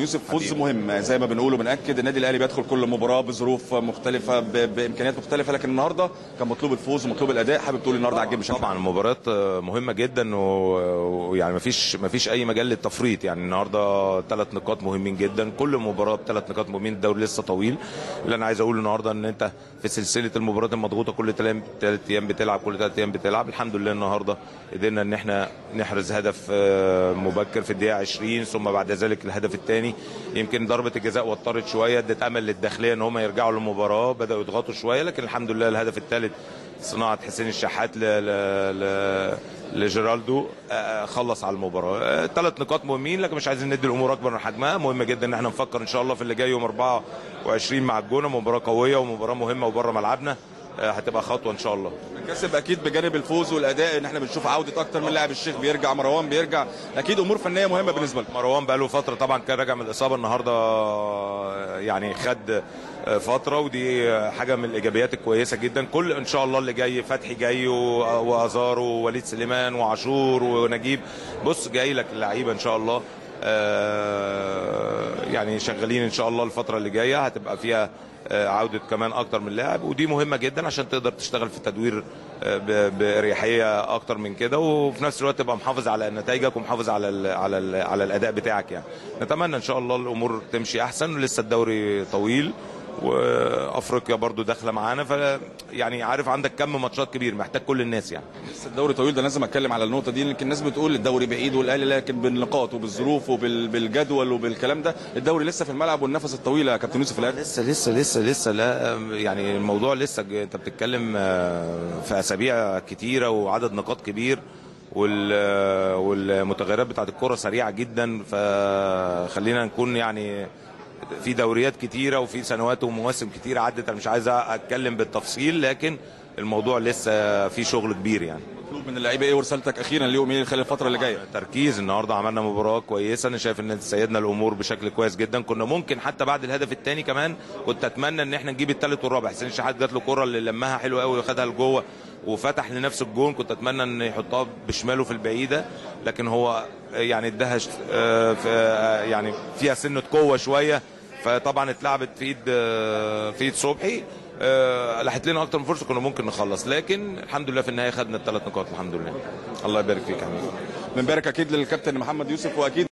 يوسف فوز مهم زي ما بنقول وبناكد النادي الأهلي بيدخل كل مباراة بظروف مختلفة بإمكانيات مختلفة لكن النهارده كان مطلوب الفوز ومطلوب الأداء. حابب تقول النهارده على الجيم بشكل طبعا المباريات مهمة جدا ويعني مفيش مفيش أي مجال للتفريط. يعني النهارده ثلاث نقاط مهمين جدا كل مباراة بثلاث نقاط مهمين الدوري لسه طويل. اللي أنا عايز أقوله النهارده إن أنت في سلسلة المباريات المضغوطة كل ثلاث أيام بتلعب كل ثلاث أيام بتلعب. الحمد لله النهارده قدرنا إن إحنا نحرز هدف آه، مبكر في الدقيقة 20 ثم بعد ذلك الهدف الثاني. يمكن ضربة الجزاء وطرت شوية ادت امل للداخلية إن هم يرجعوا للمباراة بدأوا يضغطوا شوية لكن الحمد لله الهدف الثالث صناعة حسين الشحات ل... ل... لجيرالدو آه، خلص على المباراة. ثلاث نقاط مهمين لكن مش عايزين ندي الأمور أكبر من حجمها. مهم جدا إن إحنا نفكر إن شاء الله في اللي جاي يوم 24 مع الجونة. مباراة قوية ومباراة مهمة وبره ملعبنا. آه، هتبقى خطوة إن شاء الله. كسب أكيد بجانب الفوز والأداء إن إحنا بنشوف عودة أكتر من لاعب الشيخ بيرجع مروان بيرجع. أكيد أمور فنية مهمة بالنسبة لكم مروان بقى له فترة طبعا كان راجع من الإصابة النهارده يعني خد فترة ودي حاجة من الإيجابيات الكويسة جدا. كل إن شاء الله اللي جاي فتحي جاي و- وآزار ووليد سليمان وعاشور ونجيب. بص جاي لك اللعيبة إن شاء الله. آه، يعني شغالين إن شاء الله الفترة اللي جاية. هتبقى فيها آه، عودة كمان أكتر من لاعب. ودي مهمة جدا عشان تقدر تشتغل في التدوير آه، بأريحية أكتر من كده. وفي نفس الوقت تبقى محافظ على نتائجك ومحافظ على ال على ال على الأداء بتاعك يعني. نتمنى إن شاء الله الأمور تمشي أحسن ولسه الدوري طويل. وأفريقيا برضو داخلة معانا. ف يعني عارف عندك كم ماتشات كبير محتاج كل الناس يعني. لسه الدوري طويل ده لازم أتكلم على النقطة دي لكن الناس بتقول الدوري بعيد والأهلي لكن بالنقاط وبالظروف وبالجدول وبالكلام ده. الدوري لسه في الملعب والنفس الطويل يا كابتن يوسف الأهلي. لسه لسه لسه لسه لا يعني الموضوع لسه أنت بتتكلم آه، في أسابيع كتيرة وعدد نقاط كبير وال والمتغيرات بتاعت الكرة سريعة جدا. فخلينا نكون يعني في دوريات كتيرة وفي سنوات ومواسم كتيرة عدت. أنا مش عايز أتكلم بالتفصيل لكن الموضوع لسه في شغل كبير يعني. مطلوب من اللعيبة إيه ورسالتك أخيرا ليهم إيه خلال الفترة اللي جاية؟ تركيز. النهارده عملنا مباراة كويسة. أنا شايف إن سيدنا الأمور بشكل كويس جدا. كنا ممكن حتى بعد الهدف الثاني كمان كنت أتمنى إن إحنا نجيب الثالث والرابع. حسين الشحات جات له كرة اللي لمها حلوة قوي وخدها لجوه وفتح لنفسه الجون. كنت أتمنى إن يحطها بشماله في البعيدة لكن هو يعني اداها ش- آه، آه، يعني فيها سنة قوة شوية. فطبعا اتلعبت في إيد آه، في إيد صبحي. آه، لحت لنا أكتر من فرصة كنا ممكن نخلص. لكن الحمد لله في النهاية خدنا الثلاث نقاط الحمد لله. الله يبارك فيك يا حبيبي بنبارك أكيد للكابتن محمد يوسف وأكيد